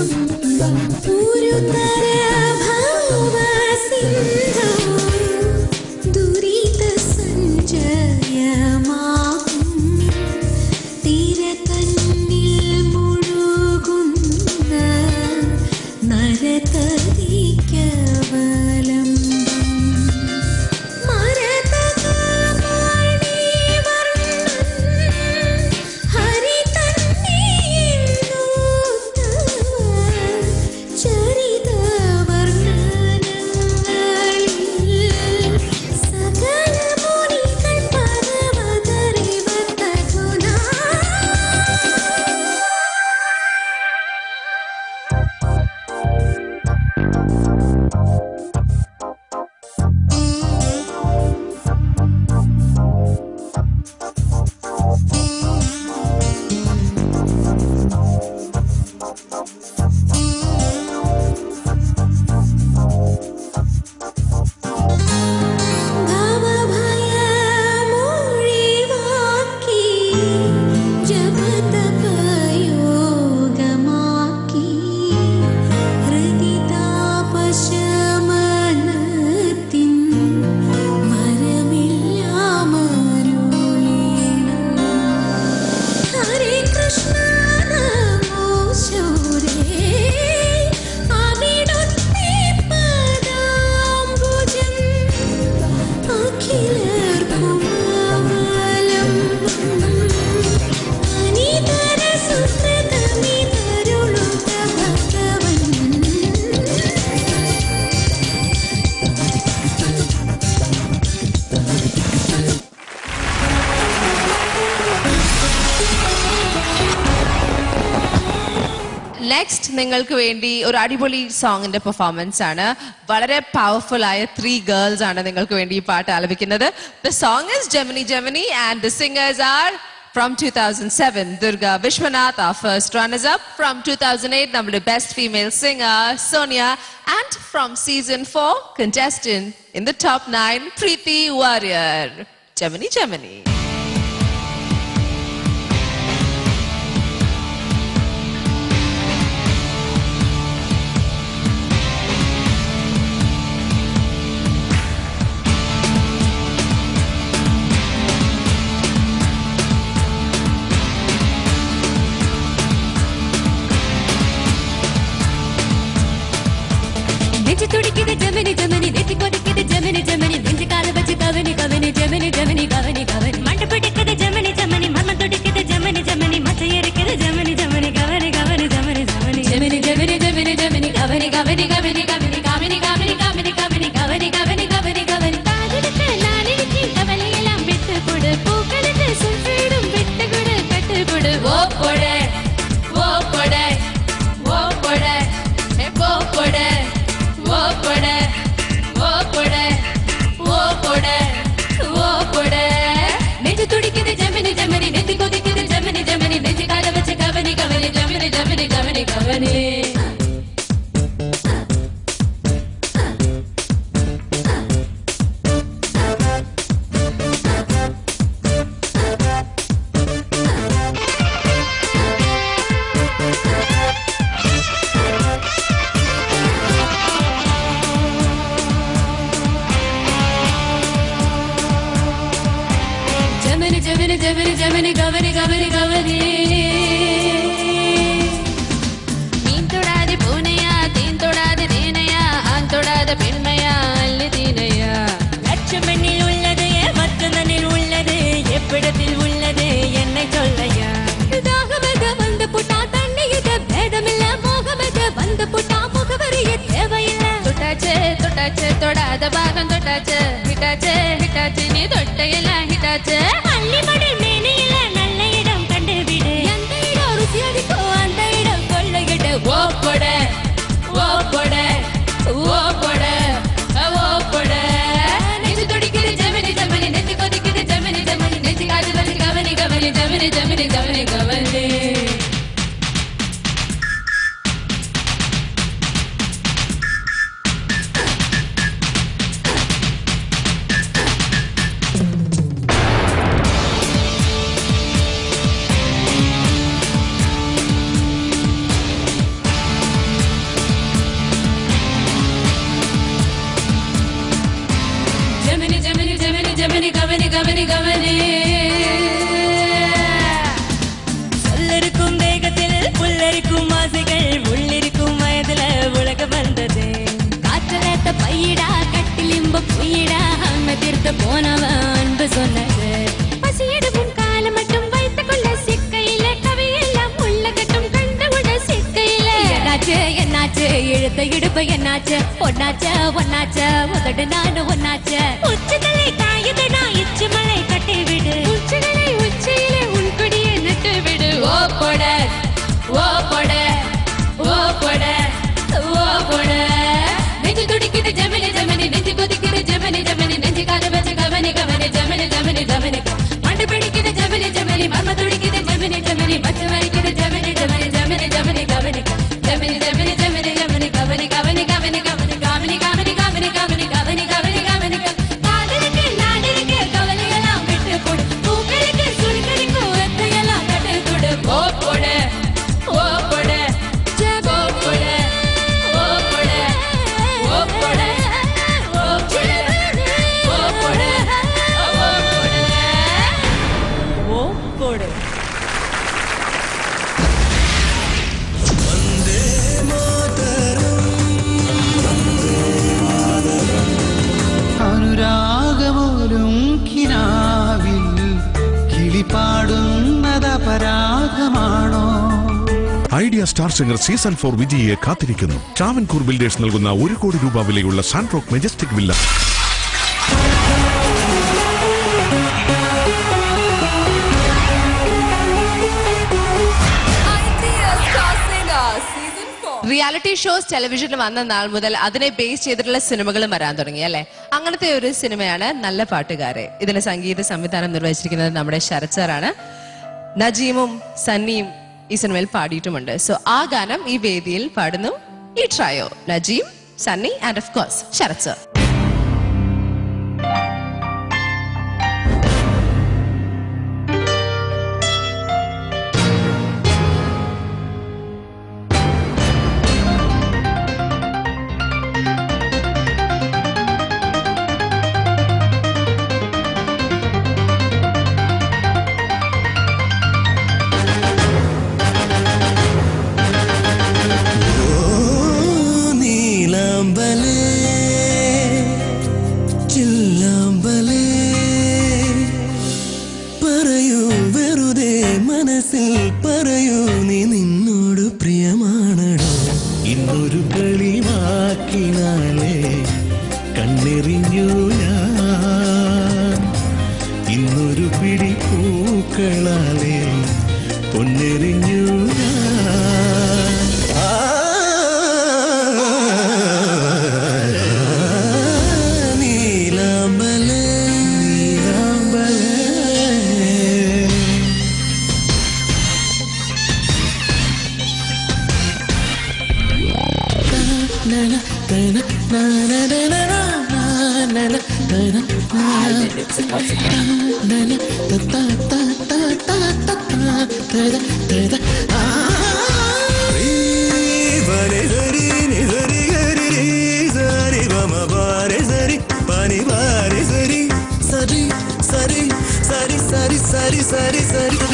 Бурю дарит next നിങ്ങൾക്ക് വേണ്ടി ഒരു അടിപൊളി സോങ്ങിന്റെ പെർഫോമൻസ് ആണ്. വളരെ പവർഫുൾ ആയ ത്രീ ഗേൾസ് ആണ് നിങ്ങൾക്ക് വേണ്ടി ഈ പാട്ട് ആലപിക്കുന്നത്. The song is Gemini Gemini and the singers are from two thousand seven Durga Vishwanath ആ first run up from two thousand eight നമ്മുടെ best female singer Sonia and from season four contestant in the top nine Preethi Warrier Gemini Gemini கவனி கவனி கவனி மண்டபடி Ebony. Gemini, Gemini, Gemini, Gemini, Govini, Govini, Govini. ஓப்பட ஓப்பட ஓ அம்ம போனவன் அன்பு சொன்னது. பசியெடுக்கும் காலம் மட்டும் வைத்துக் கொள்ள சிக்கையில கவையெல்லாம் உள்ள கட்டும் கண்டவுட சிக்கையில. என்னாச்சு என்னாச்சு? இழுத்த இடுப்பு என்னாச்சு? ஒன்னாச்ச ஒன்னாச்ச? உதடு நானு ஒன்னாச்ச? உச்சதலை காயுது இச்சு மலை கட்டி விடு உச்சிகளை உச்சியிலே உன் கொடியை நட்டு விடு ஓ போட ஓ போட ஓ போட ஓ போட സ്റ്റാർ സിംഗർ സീസൺ ഫോർ വിജയിയെ കാത്തിരിക്കുന്നു. ട്രാവൻകൂർ ബിൽഡേഴ്സ് നൽകുന്ന ഒരു കോടി രൂപ വിലയുള്ള Sandrock majestic villa. Reality shows ടെലിവിഷനിൽ വന്ന നാൾ മുതൽ അതിനെ ബേസ് ചെയ്തിട്ടുള്ള സിനിമകളും വരാൻ തുടങ്ങി അല്ലെ? അങ്ങനത്തെ ഒരു സിനിമയാണ് നല്ല പാട്ടുകാരെ. ഇതിന് സംഗീത സംവിധാനം നിർവഹിച്ചിരിക്കുന്നത് നമ്മുടെ ശരത് സാറാണ് നജീമും സന്നിയും ഈ സിനിമയിൽ പാടിയിട്ടുമുണ്ട്. സോ ആ ഗാനം ഈ വേദിയിൽ പാടുന്നു ഈ trio Najeem Sunny and of course Sarath sir കണ്ണെറിഞ്ഞു ഞാൻ. ഇന്നൊരു പിടി പൂക്കളാലേ சரி சரி சரி சரி சரி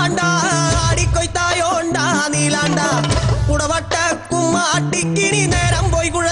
ஆண்டா ஆடி கொய்த்தாயோண்டா நீலாண்டா. புடவட்ட கும்மாட்டிக்கு நீ நேரம் போய் குழ